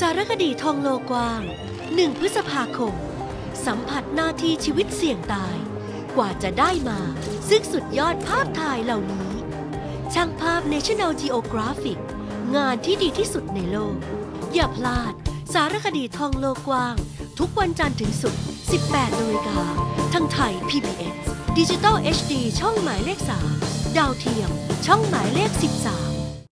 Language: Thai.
สารคดีทองโลกว้าง 1 พฤษภาคม สัมผัสนาทีชีวิตเสี่ยงตาย กว่าจะได้มา ซึ่งสุดยอดภาพถ่ายเหล่านี้ ช่างภาพ National Geographic งานที่ดีที่สุดในโลก อย่าพลาด สารคดีทองโลกว้าง ทุกวันจันทร์ถึงศุกร์ 18นาฬิกาทางไทย PBS ดิจิตอล HD ช่องหมายเลข 3 ดาวเทียม ช่องหมายเลข 13